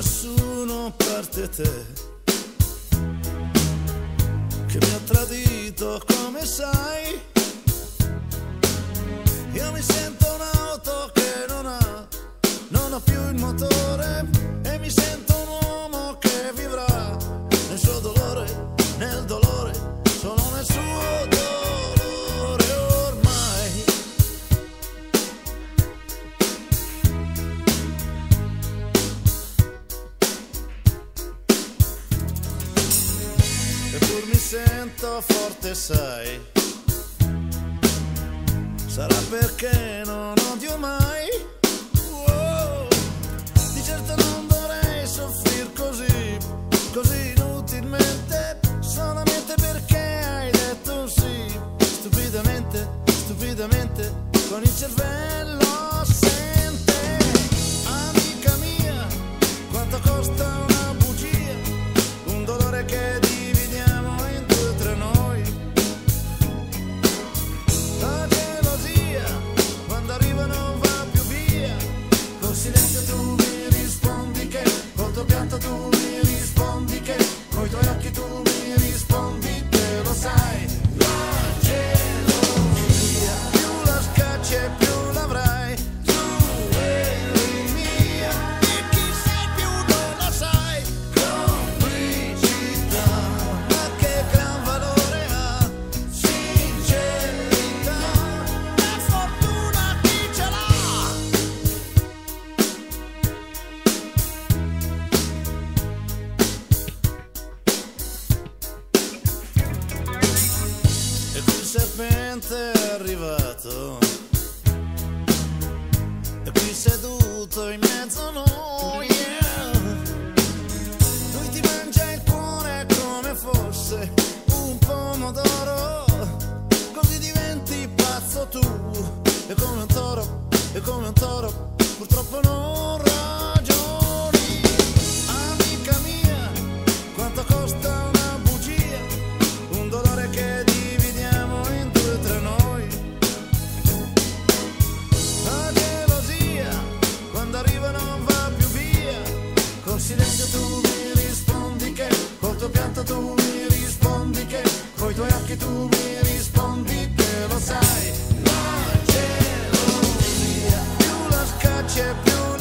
nessuno a parte te che mi ha tradito come sai. Sento forte, sai. Sarà perché non odio mai. Wow. Di certo non dovrei soffrire così, così inutilmente. Solamente perché hai detto sì. Stupidamente, stupidamente, con il cervello serpente è arrivato. E qui seduto in mezzo a noi yeah. Lui ti mangia il cuore come fosse un pomodoro. Così diventi pazzo tu. E come un toro, e come un toro Purtroppo non ragioni coi tuoi occhi tu mi rispondi che lo sai. La gelosia, più la scacci e più